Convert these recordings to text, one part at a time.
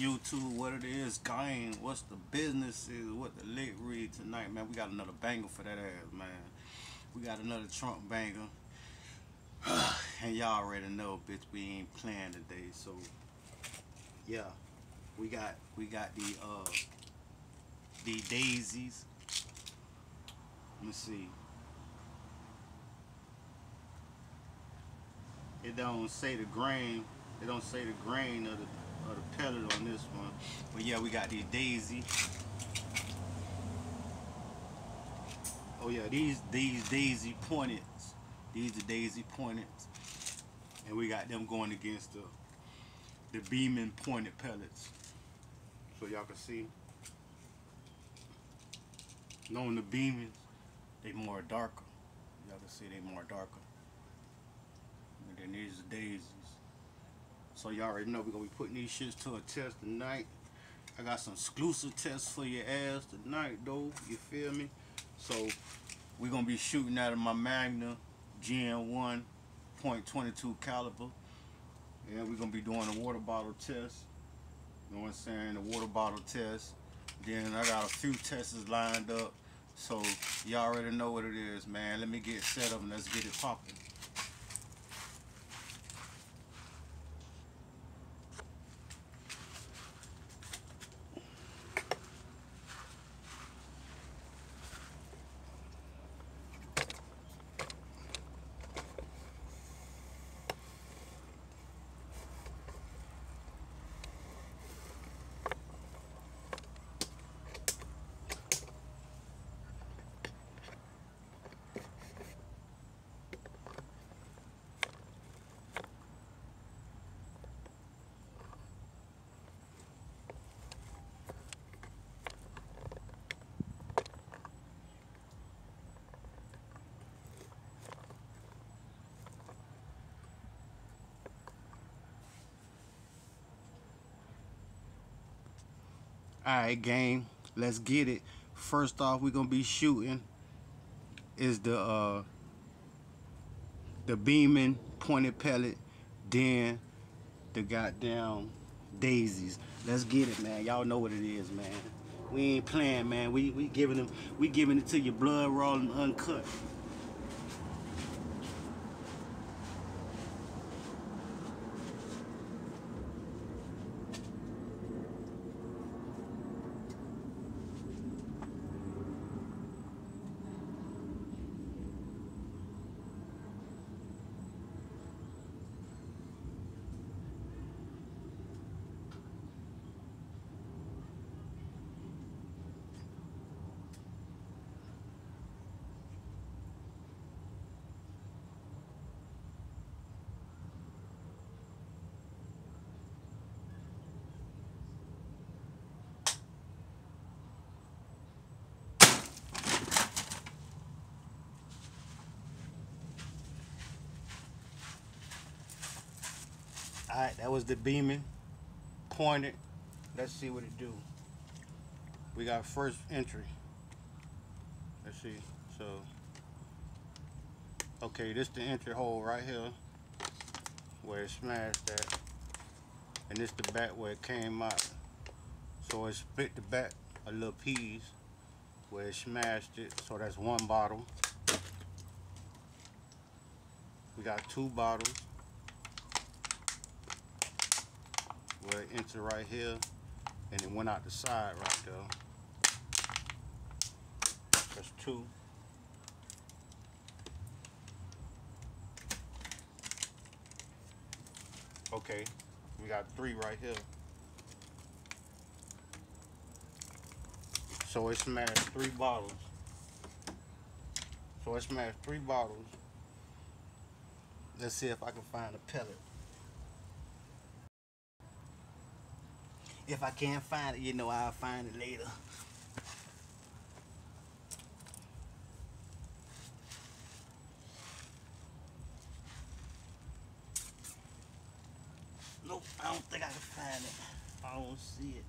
YouTube, what it is, gang, what's the business is, what the lit read tonight, man. We got another banger for that ass, man. We got another Trump banger. and y'all already know, bitch, we ain't playing today, so yeah. We got we got the uh the daisies. Let me see. It don't say the grain. It don't say the grain of the of the pellet on this one. But yeah, we got these daisy. Oh yeah, these these daisy pointeds. These are daisy pointeds. And we got them going against the the Beeman pointed pellets. So y'all can see. Knowing the Beemans, they more darker. Y'all can see they more darker. And then these are daisies. So y'all already know we're gonna be putting these shits to a test tonight. I got some exclusive tests for your ass tonight though, you feel me? So we're gonna be shooting out of my Magna GN1 .22 caliber. And we're gonna be doing a water bottle test. You know what I'm saying? The water bottle test. Then I got a few tests lined up. So y'all already know what it is, man. Let me get set up and let's get it popping. Alright, game. Let's get it. First off, we're gonna be shooting is the uh the Beeman pointed pellet, then the goddamn daisies. Let's get it, man. Y'all know what it is, man. We ain't playing, man. We we giving them we giving it to you blood raw and uncut. Alright, that was the Beeman. Pointed. Let's see what it do. We got first entry. Let's see. So okay, this the entry hole right here where it smashed that. And this the back where it came out. So it split the back a little piece where it smashed it. So that's one bottle. We got two bottles. Where it entered right here and it went out the side right there. That's two. Okay, we got three right here. So it smashed three bottles. So it smashed three bottles. Let's see if I can find a pellet. If I can't find it, you know, I'll find it later. Nope, I don't think I can find it. I don't see it.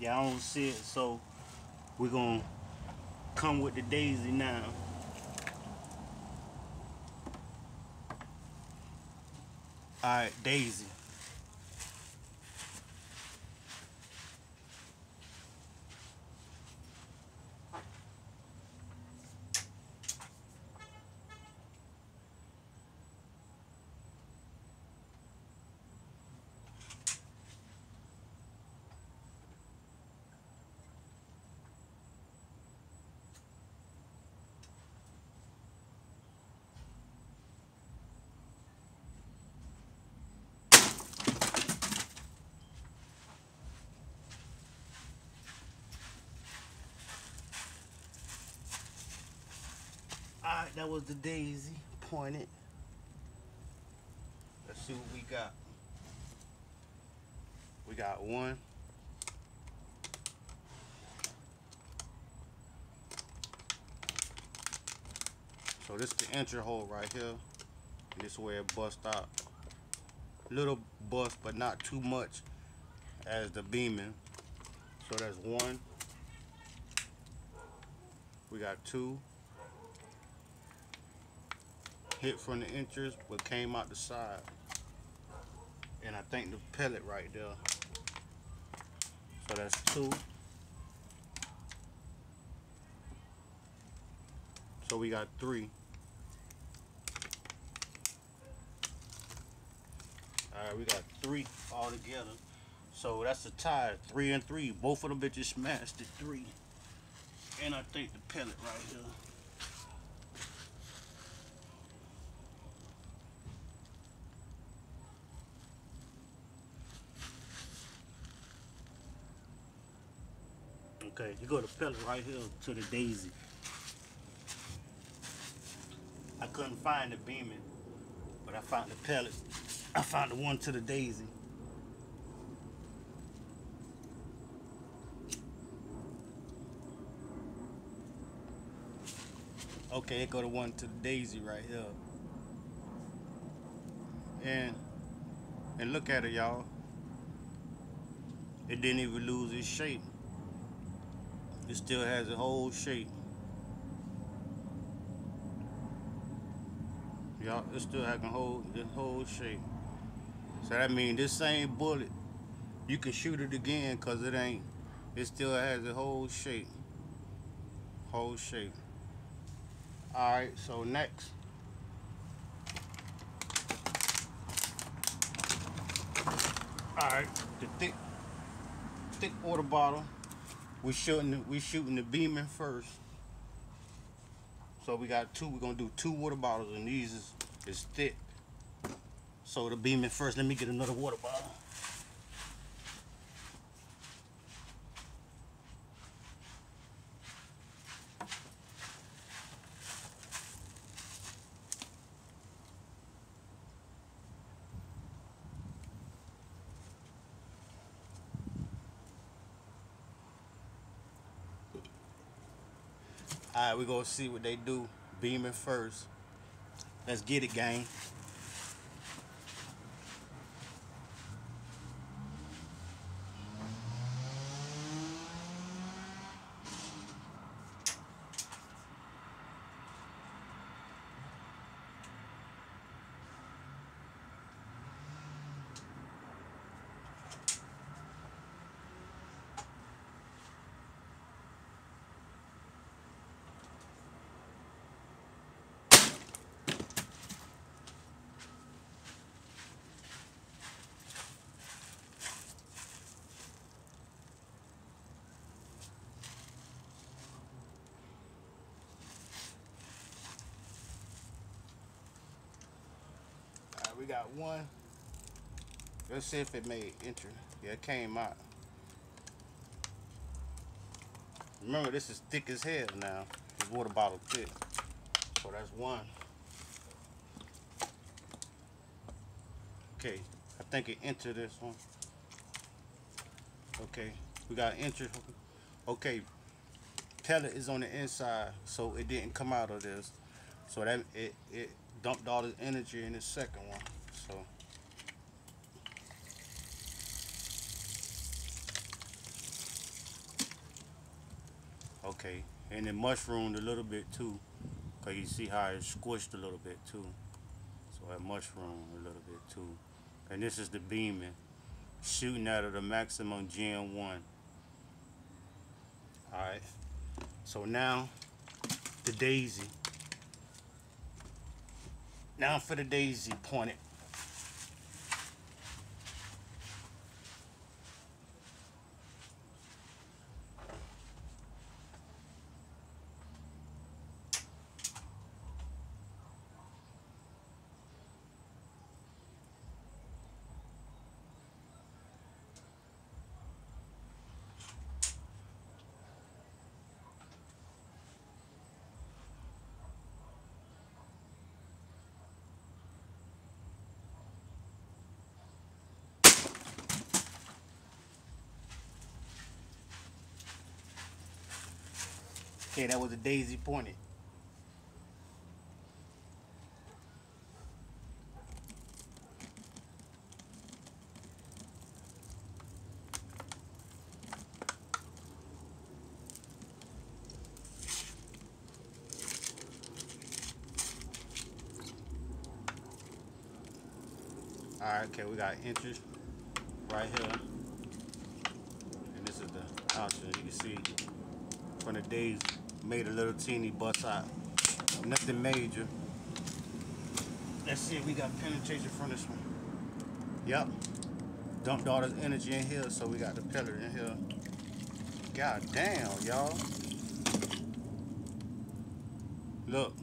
Yeah, I don't see it, so we're gonna come with the daisy now. Alright, Daisy. Alright, that was the daisy pointed. Let's see what we got. We got one. So this is the entry hole right here. And this is where it bust out. Little bust, but not too much as the Beeman. So that's one. We got two hit from the entrance but came out the side. And I think the pellet right there. So that's two. So we got three. Alright, we got three all together. So that's a tie, three and three. Both of them bitches smashed at three. And I think the pellet right here. Okay, you go to pellet right here to the daisy. I couldn't find the Beeman, but I found the pellet. I found the one to the daisy. Okay, it go to one to the daisy right here. And and look at it, y'all. It didn't even lose its shape. It still has a whole shape. Y'all, it still has a whole the whole shape. So that means this same bullet, you can shoot it again cause it ain't, it still has a whole shape. Whole shape. Alright, so next. Alright, the thick thick water bottle. We shooting we shooting the Beeman first. So we got two, we're gonna do two water bottles and these is, is thick. So the Beeman first, let me get another water bottle. We gonna see what they do. Beeman first. Let's get it, gang. We got one. Let's see if it made entry. Yeah, it came out. Remember, this is thick as hell now. This water bottle thick. So that's one. Okay, I think it entered this one. Okay, we got entry. Okay, pellet is on the inside, so it didn't come out of this. So that it, it dumped all the energy in the second one. So okay, and it mushroomed a little bit too, cause you see how it squished a little bit too. So I mushroomed a little bit too. And this is the Beeman. Shooting out of the maximum Gen 1. Alright. So now the daisy. Now for the daisy pointed. Okay, that was a daisy pointed. Alright, okay, we got inches right here. And this is the option you can see from the daisy made a little teeny bust out. Nothing major. Let's see if we got penetration from this one. Yep. Dumped all this energy in here, so we got the pellet in here. God damn, y'all. Look.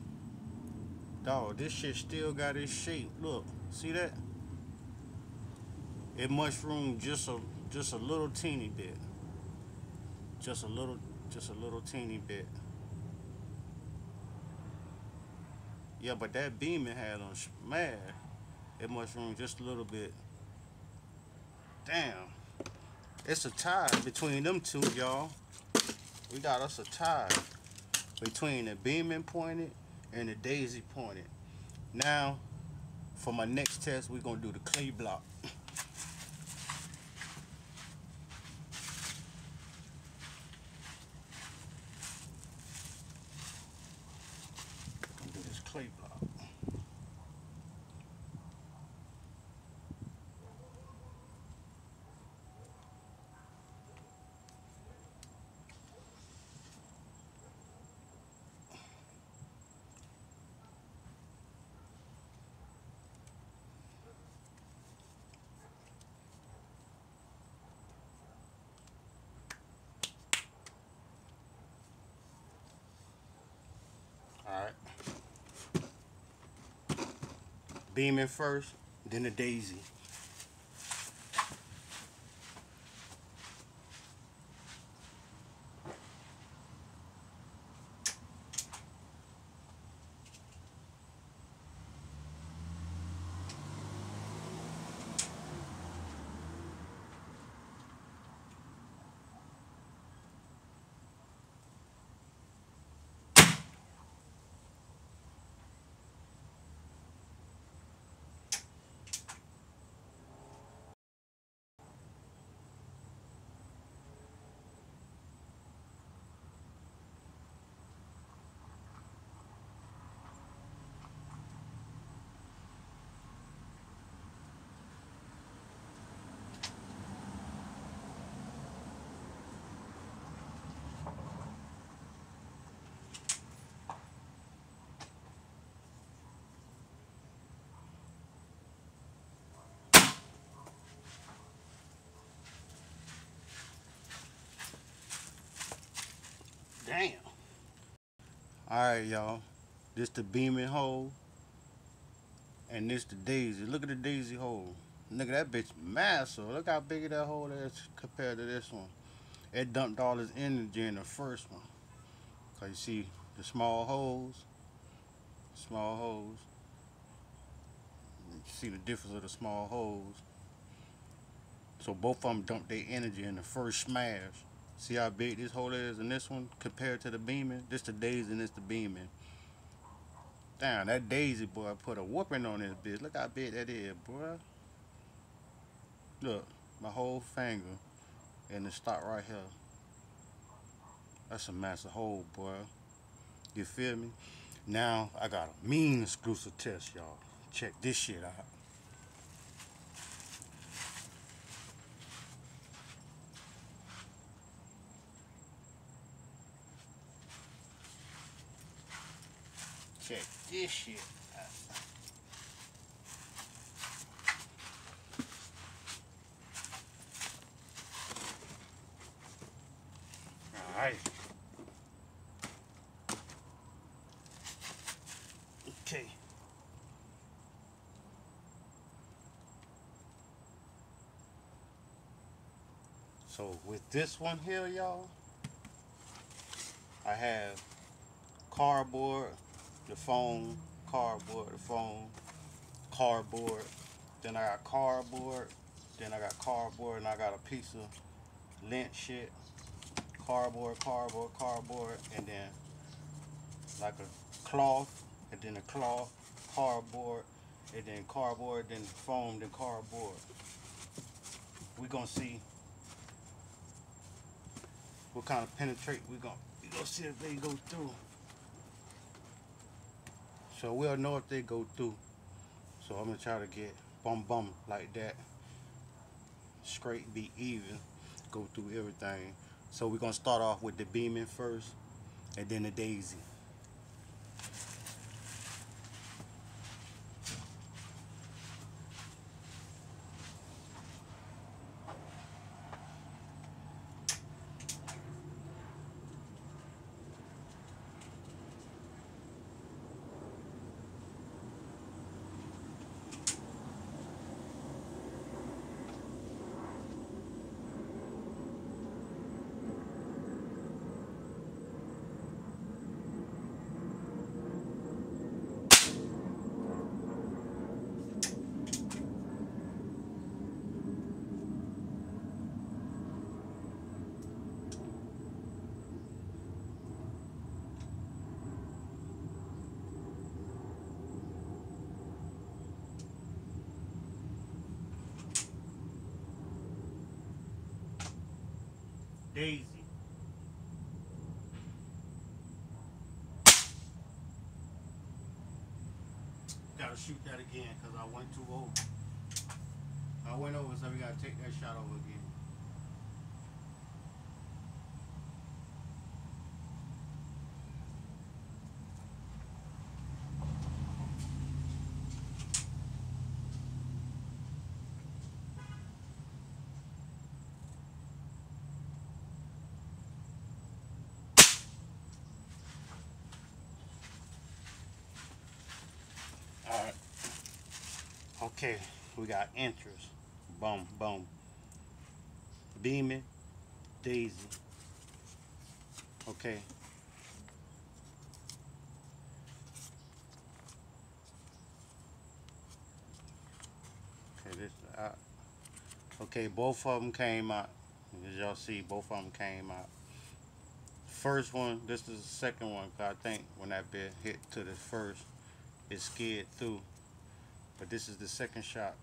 Dog, this shit still got its shape. Look, see that? It mushroomed just a just a little teeny bit. Just a little just a little teeny bit. Yeah, but that Beeman had on smash. It mushroomed just a little bit. Damn. It's a tie between them two, y'all. We got us a tie between the Beeman pointed and the daisy pointed. Now, for my next test, we're going to do the clay block. clay block. All right Beeman first, then the daisy. Damn. Alright, y'all. This the Beeman hole. And this the daisy. Look at the daisy hole. At that bitch massive. Look how big that hole is compared to this one. It dumped all its energy in the first one. Cause you see the small holes. Small holes. You see the difference of the small holes. So both of them dumped their energy in the first smash. See how big this hole is in this one compared to the Beeman? This the daisy and this the Beeman. Damn, that daisy boy put a whooping on this bitch. Look how big that is, boy. Look, my whole finger and the stop right here. That's a massive hole, boy. You feel me? Now, I got a mean exclusive test, y'all. Check this shit out. This shit. Alright. Okay. So with this one here, y'all, I have cardboard, the foam cardboard, the foam cardboard. Then I got cardboard. Then I got cardboard, and I got a piece of lint shit. Cardboard, cardboard, cardboard, and then like a cloth, and then a cloth, cardboard, and then cardboard, then foam, then cardboard. We're gonna see what kind of penetrate we gonna we gonna see if they go through. So we'll know if they go through. So I'm gonna try to get bum bum like that. Straight be even. Go through everything. So we're gonna start off with the Beeman first and then the daisy. Daisy. Gotta shoot that again because I went too over. I went over, so we gotta take that shot over again. Okay, we got interest. Boom, boom. Beeman, Daisy. Okay. Okay, this. Uh, okay, both of them came out. As y'all see, both of them came out. First one, this is the second one. I think when that bit hit to the first, it skid through. But this is the second shot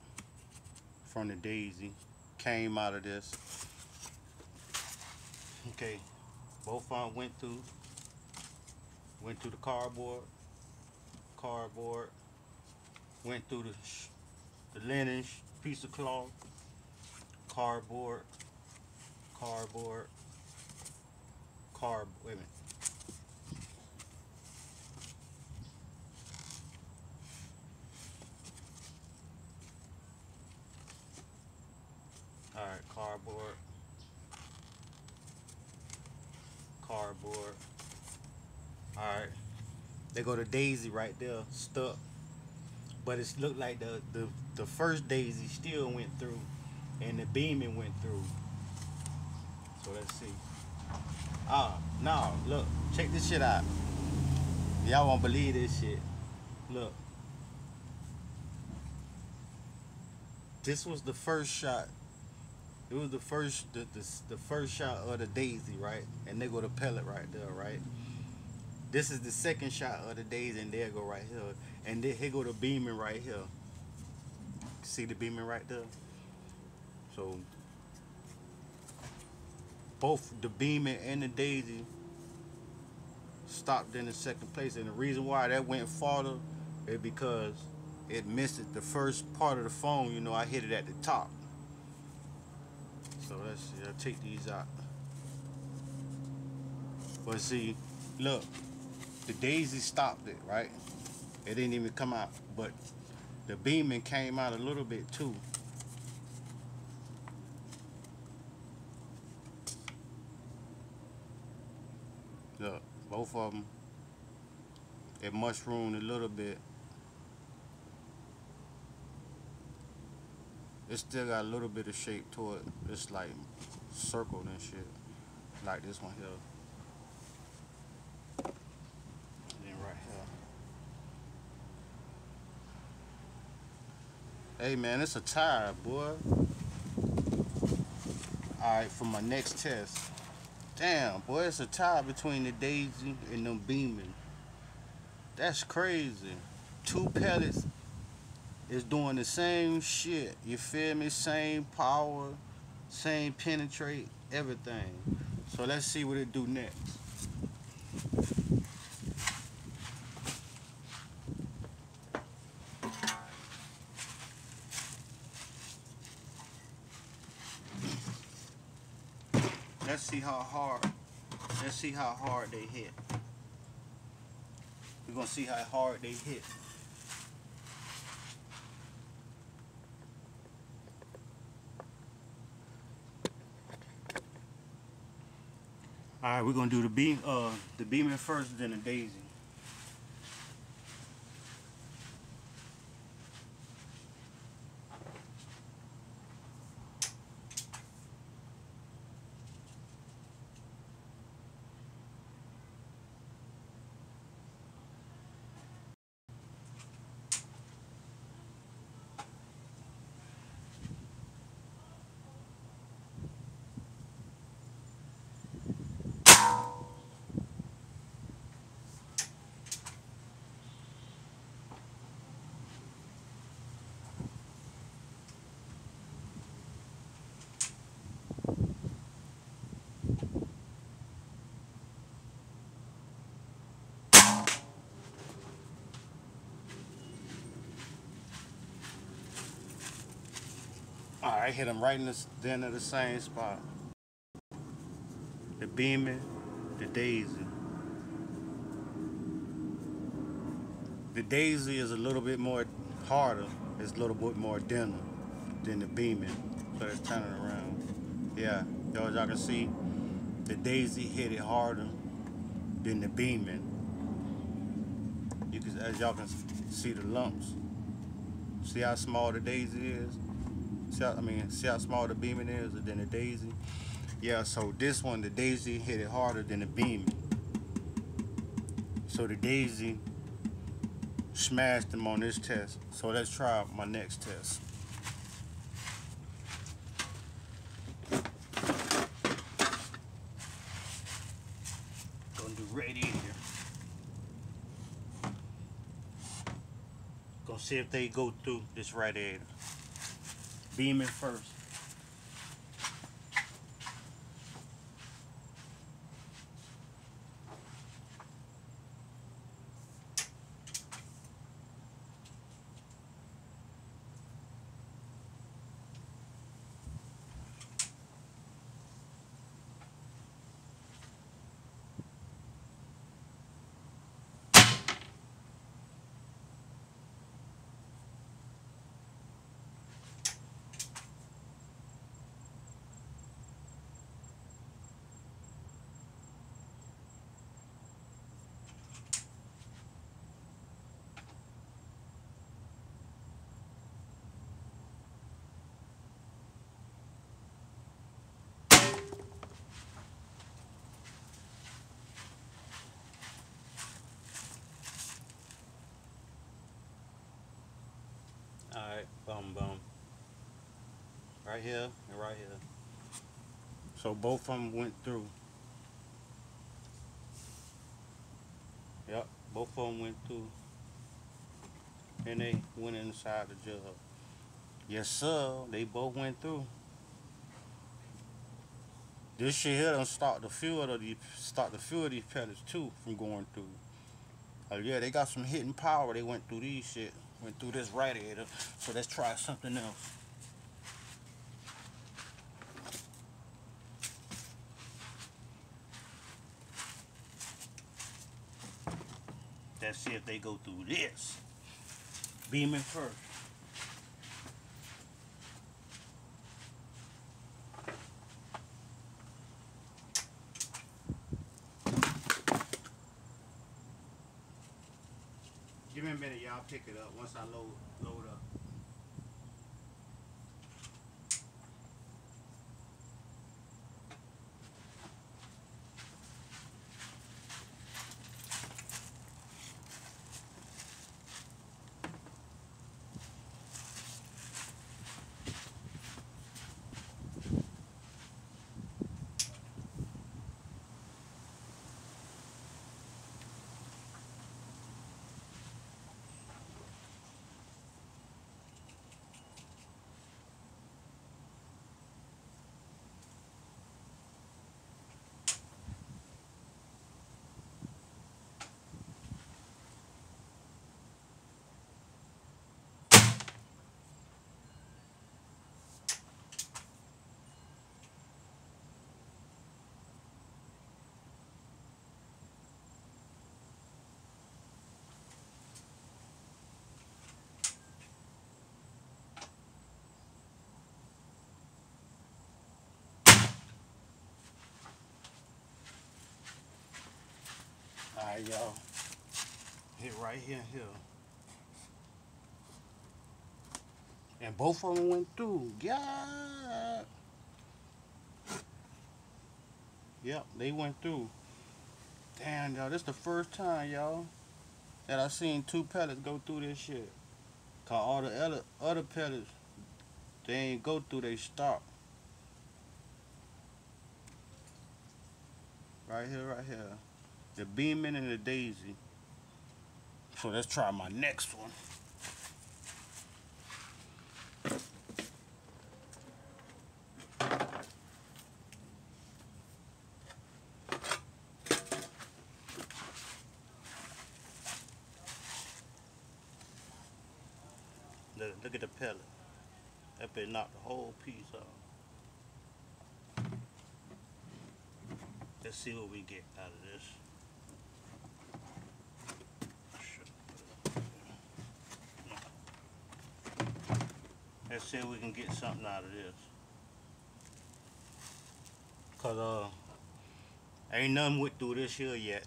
from the Daisy. Came out of this. Okay, both of them went through. Went through the cardboard. Cardboard. Went through the the linen piece of cloth. Cardboard. Cardboard. Card. Wait a minute. All right, cardboard. Cardboard. All right. They go to Daisy right there, stuck. But it's looked like the, the the first Daisy still went through, and the Beeman went through. So let's see. Ah, no, look, check this shit out. Y'all won't believe this shit. Look. This was the first shot it was the first the, the, the first shot of the daisy, right? And they go the pellet right there, right? This is the second shot of the daisy, and there go right here. And then here go the Beeman right here. See the Beeman right there? So both the Beeman and the daisy stopped in the second place. And the reason why that went farther is because it missed it. The first part of the phone, you know, I hit it at the top. So let's take these out. But see, look, the daisy stopped it, right? It didn't even come out, but the Beeman came out a little bit too. Look, both of them, it mushroomed a little bit. It still got a little bit of shape to it. It's like circled and shit. Like this one here. Then right here. Hey man, it's a tire, boy. Alright, for my next test. Damn, boy, it's a tie between the Daisy and them Beeman. That's crazy. Two pellets is doing the same shit. You feel me? Same power, same penetrate, everything. So let's see what it do next. Let's see how hard. Let's see how hard they hit. We're gonna see how hard they hit. All right, we're gonna do the beam, uh, the Beeman first, then the daisy. All right, hit him right in the at the same spot. The Beeman, the daisy. The daisy is a little bit more harder. It's a little bit more denser than the Beeman. So it's turning around. Yeah, y'all y'all can see the daisy hit it harder than the Beeman. You can, as y'all can see the lumps. See how small the daisy is? See how, I mean, see how small the Beeman is than the daisy? Yeah, so this one, the daisy hit it harder than the Beeman. So the daisy smashed them on this test. So let's try my next test. Gonna do radiator. Gonna see if they go through this radiator. Beeman first. Alright, boom, boom. Right here and right here. So both of them went through. Yep, both of them went through. And they went inside the jug. Yes, sir. They both went through. This shit here done stop the fuel of these stop the fuel of these pellets too from going through. Oh yeah, they got some hidden power. They went through these shit. Went through this radiator. So let's try something else. Let's see if they go through this. Beeman first. Pick it up once I load load up. Y'all. Hit right here and here. And both of them went through. Yeah. Yep, they went through. Damn, y'all, this the first time, y'all, that I seen two pellets go through this shit. Cause all the other other pellets, they ain't go through, they stop. Right here, right here. The Beeman and the Daisy. So let's try my next one. Look, look at the pellet. That bit knocked the whole piece off. Let's see what we get out of this. Let's see if we can get something out of this. Cause uh ain't nothing went through this here yet.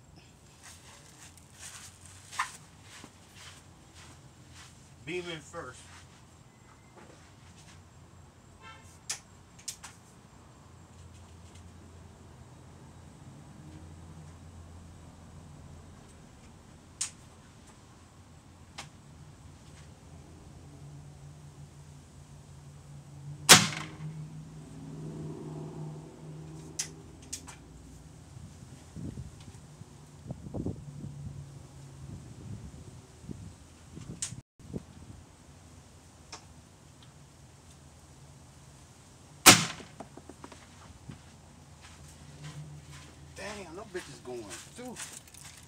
Beeman first. Damn, them bitches going through.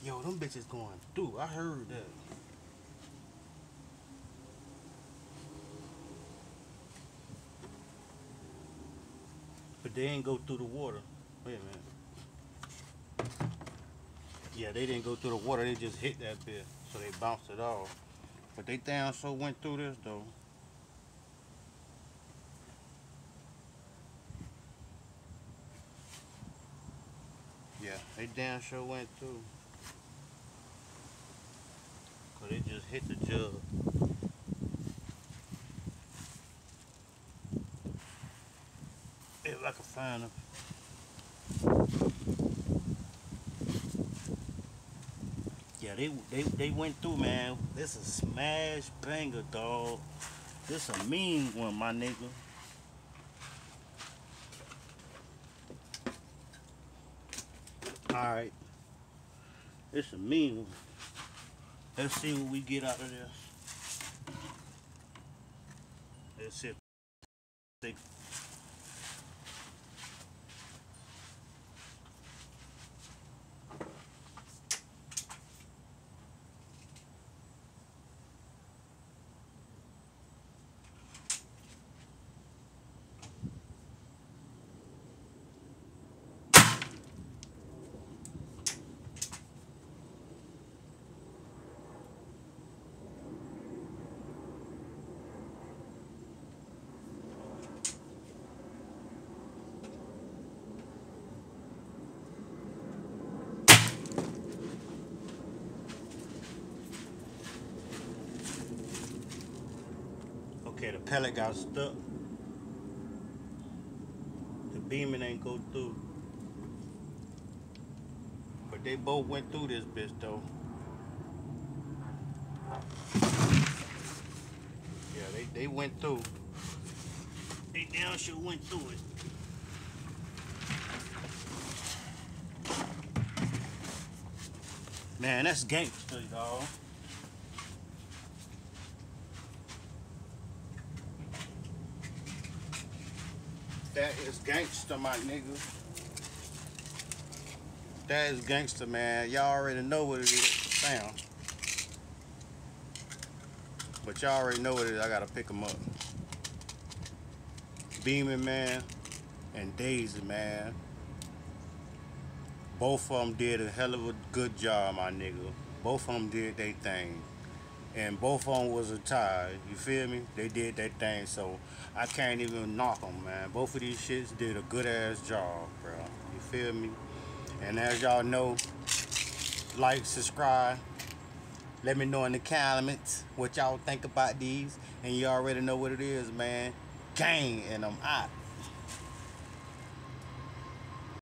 Yo, them bitches going through. I heard that. But they ain't go through the water. Wait a minute. Yeah, they didn't go through the water. They just hit that bit. So they bounced it off. But they damn so went through this though. Yeah, they damn sure went through. Cause they just hit the jug. If I can find them. Yeah, they they they went through, man. This a smash banger, dog. This a mean one, my nigga. Alright. It's a mean one. Let's see what we get out of this. Let's see. Pellet got stuck. The Beeman ain't go through. But they both went through this bitch though. Yeah, they, they went through. They damn sure went through it. Man, that's gangster, y'all. That is gangster, my nigga. That is gangster, man. Y'all already know what it is. Damn. But y'all already know what it is. I gotta pick them up. Beeman, man, and Daisy, man. Both of them did a hell of a good job, my nigga. Both of them did their thing. And both of them was a tie. You feel me? They did their thing, so I can't even knock them, man. Both of these shits did a good ass job, bro. You feel me? And as y'all know, like, subscribe. Let me know in the comments what y'all think about these. And you already know what it is, man. Gang, and I'm out.